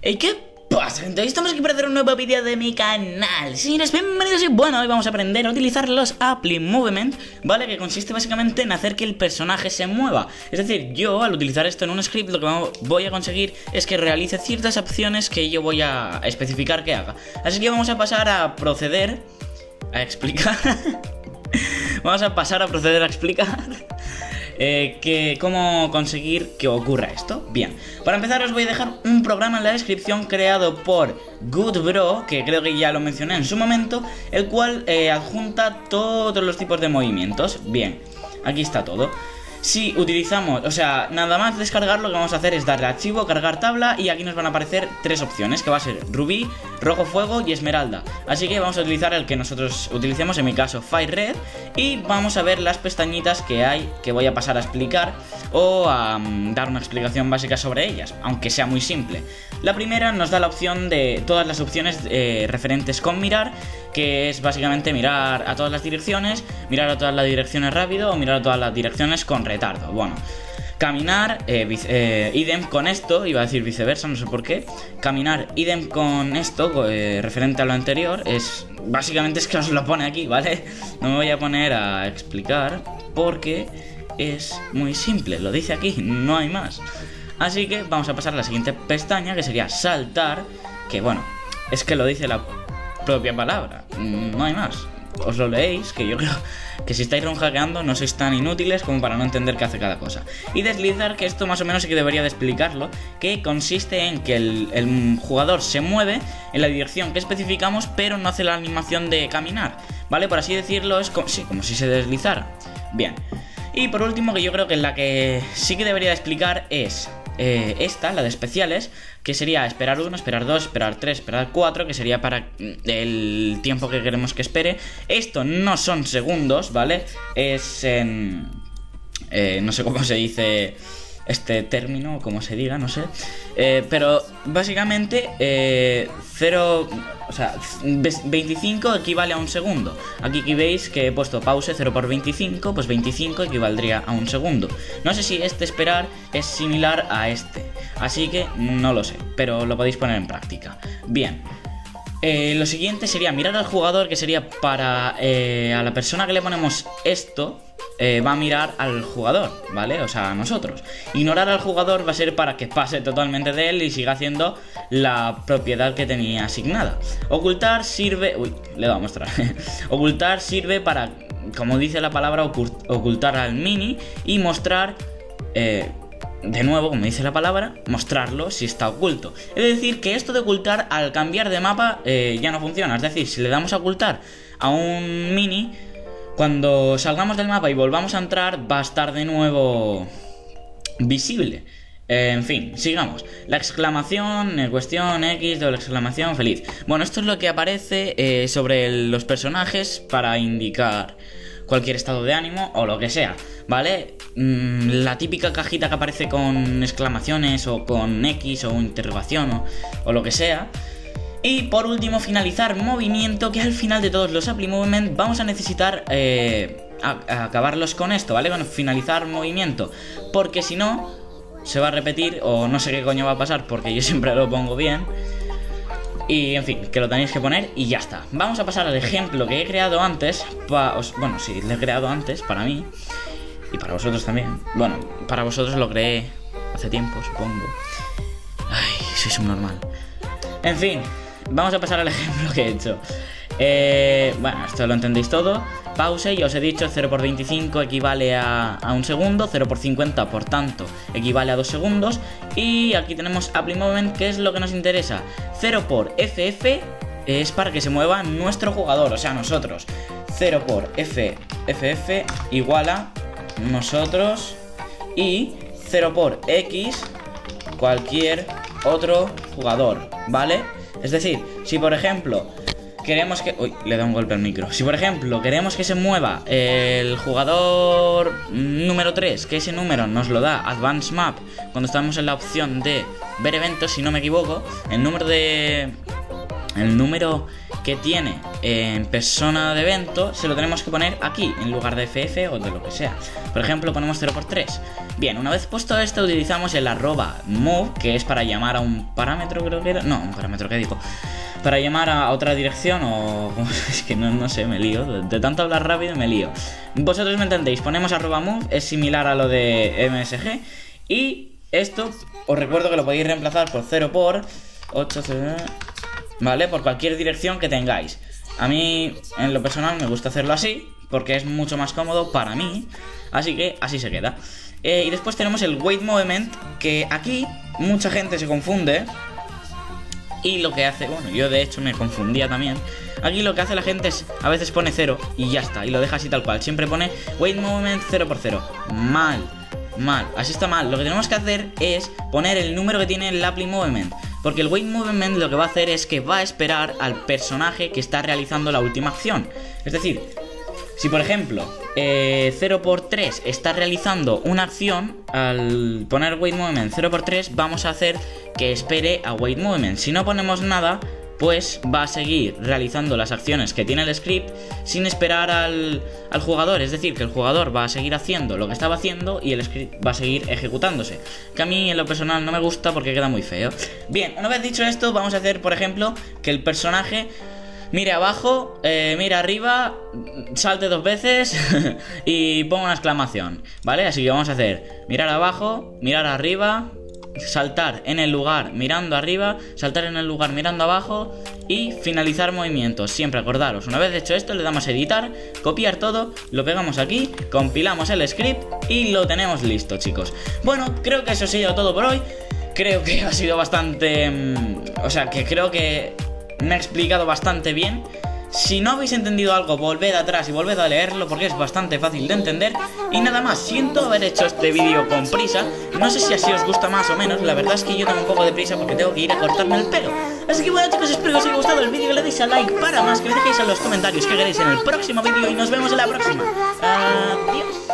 ¿Y qué pasa, gente? Estamos aquí para hacer un nuevo vídeo de mi canal. Señores, bienvenidos y bueno, hoy vamos a aprender a utilizar los Apply Movement ¿Vale? Que consiste básicamente en hacer que el personaje se mueva. Es decir, yo al utilizar esto en un script lo que voy a conseguir es que realice ciertas opciones que yo voy a especificar que haga. Así que vamos a pasar a proceder a explicar. Vamos a pasar a proceder a explicar eh, que, cómo conseguir que ocurra esto. Bien, para empezar os voy a dejar un programa en la descripción creado por Goodbro, que creo que ya lo mencioné en su momento, el cual eh, adjunta todos los tipos de movimientos. Bien, aquí está todo. Si utilizamos, o sea, nada más descargar lo que vamos a hacer es darle archivo, cargar tabla y aquí nos van a aparecer tres opciones que va a ser rubí, rojo fuego y esmeralda. Así que vamos a utilizar el que nosotros utilicemos, en mi caso Fire Red y vamos a ver las pestañitas que hay que voy a pasar a explicar o a mm, dar una explicación básica sobre ellas, aunque sea muy simple. La primera nos da la opción de todas las opciones eh, referentes con mirar, que es básicamente mirar a todas las direcciones, mirar a todas las direcciones rápido o mirar a todas las direcciones con retardo. Bueno, caminar, eh, eh, idem con esto, iba a decir viceversa, no sé por qué. Caminar, idem con esto, referente a lo anterior, es básicamente es que os lo pone aquí, ¿vale? No me voy a poner a explicar porque es muy simple, lo dice aquí, no hay más. Así que vamos a pasar a la siguiente pestaña, que sería saltar, que bueno, es que lo dice la propia palabra, no hay más os lo leéis, que yo creo que si estáis hackeando no sois tan inútiles como para no entender qué hace cada cosa. Y deslizar, que esto más o menos sí que debería de explicarlo, que consiste en que el, jugador se mueve en la dirección que especificamos, pero no hace la animación de caminar, ¿vale? Por así decirlo, es como, como si se deslizara. Bien. Y por último, que yo creo que la que sí que debería de explicar es eh, esta, la de especiales, que sería esperar uno, esperar dos, esperar tres, esperar cuatro, que sería para mm, el tiempo que queremos que espere. Esto no son segundos, ¿vale? Es en... Eh, no sé cómo se dice este término, o como se diga, no sé. Eh, pero básicamente, 0, o sea, 25 equivale a un segundo. Aquí veis que he puesto pause 0 por 25, pues 25 equivaldría a un segundo. No sé si este esperar es similar a este, así que no lo sé, pero lo podéis poner en práctica. Bien. Eh, lo siguiente sería mirar al jugador, que sería para eh, a la persona que le ponemos esto, eh, va a mirar al jugador, ¿vale? O sea, a nosotros. Ignorar al jugador va a ser para que pase totalmente de él y siga haciendo la propiedad que tenía asignada. Ocultar sirve... Uy, le voy a mostrar. Ocultar sirve para, como dice la palabra, ocultar al mini y mostrar... Eh, de nuevo, como dice la palabra, mostrarlo si está oculto. Es decir, que esto de ocultar al cambiar de mapa eh, ya no funciona. Es decir, si le damos a ocultar a un mini, cuando salgamos del mapa y volvamos a entrar, va a estar de nuevo visible. Eh, en fin, sigamos. La exclamación, eh, cuestión X, doble exclamación, feliz. Bueno, esto es lo que aparece sobre los personajes para indicar cualquier estado de ánimo o lo que sea, ¿vale? Mm, la típica cajita que aparece con exclamaciones o con X o interrogación o, lo que sea. Y por último, finalizar movimiento, que al final de todos los Apply Movement vamos a necesitar eh, acabarlos con esto, ¿vale? Bueno, finalizar movimiento, porque si no, se va a repetir o no sé qué coño va a pasar, porque yo siempre lo pongo bien. Y en fin, que lo tenéis que poner y ya está. Vamos a pasar al ejemplo que he creado antes. bueno, sí, lo he creado antes para mí. Y para vosotros también. Bueno, para vosotros lo creé hace tiempo, supongo. Ay, sois un normal. En fin, vamos a pasar al ejemplo que he hecho. Eh, bueno, esto lo entendéis todo. Pause, ya os he dicho, 0 por 25 equivale a, a un segundo, 0 por 50, por tanto, equivale a 2 segundos. Y aquí tenemos Apply Movement, que es lo que nos interesa. 0 por FF es para que se mueva nuestro jugador, o sea, nosotros. 0 por FFF igual a nosotros. Y 0 por X cualquier otro jugador, ¿vale? Es decir, si por ejemplo queremos que... Uy, le da un golpe al micro. Si por ejemplo queremos que se mueva el jugador número 3, que ese número nos lo da Advanced Map, cuando estamos en la opción de ver eventos, si no me equivoco, el número de... el número que tiene en persona de evento se lo tenemos que poner aquí en lugar de FF o de lo que sea. Por ejemplo, ponemos 0x3. Bien, una vez puesto esto, utilizamos el arroba move, que es para llamar a un parámetro, creo que era. No, un parámetro, ¿qué digo? Para llamar a otra dirección o. Es que no, no sé, me lío. De tanto hablar rápido me lío. Vosotros me entendéis, ponemos arroba move, es similar a lo de MSG. Y esto, os recuerdo que lo podéis reemplazar por 0 por 8, ¿vale? Por cualquier dirección que tengáis. A mí, en lo personal, me gusta hacerlo así, porque es mucho más cómodo para mí. Así que así se queda. Eh, y después tenemos el wait movement, que aquí mucha gente se confunde. Y lo que hace, bueno, yo de hecho me confundía también. Aquí lo que hace la gente es, a veces pone 0 y ya está, y lo deja así tal cual. Siempre pone wait movement 0 por 0. Mal, mal, así está mal. Lo que tenemos que hacer es poner el número que tiene el apply movement. Porque el wait movement lo que va a hacer es que va a esperar al personaje que está realizando la última acción. Es decir, si por ejemplo 0x3 eh, está realizando una acción, al poner wait movement 0x3 vamos a hacer que espere a wait movement. Si no ponemos nada, pues va a seguir realizando las acciones que tiene el script sin esperar al, jugador. Es decir, que el jugador va a seguir haciendo lo que estaba haciendo y el script va a seguir ejecutándose. Que a mí en lo personal no me gusta porque queda muy feo. Bien, una vez dicho esto, vamos a hacer, por ejemplo, que el personaje mire abajo, eh, mire arriba, salte dos veces y ponga una exclamación, ¿vale? Así que vamos a hacer mirar abajo, mirar arriba, saltar en el lugar mirando arriba, saltar en el lugar mirando abajo y finalizar movimientos. Siempre acordaros, una vez hecho esto le damos a editar, copiar todo, lo pegamos aquí, compilamos el script y lo tenemos listo chicos. Bueno, creo que eso ha sido todo por hoy. Creo que ha sido bastante... Mm, o sea, que creo que me ha explicado bastante bien. Si no habéis entendido algo, volved atrás y volved a leerlo porque es bastante fácil de entender. Y nada más, siento haber hecho este vídeo con prisa. No sé si así os gusta más o menos, la verdad es que yo tengo un poco de prisa porque tengo que ir a cortarme el pelo. Así que bueno chicos, espero que os haya gustado el vídeo, le deis a like para más, que me dejéis en los comentarios que queréis en el próximo vídeo y nos vemos en la próxima. Adiós.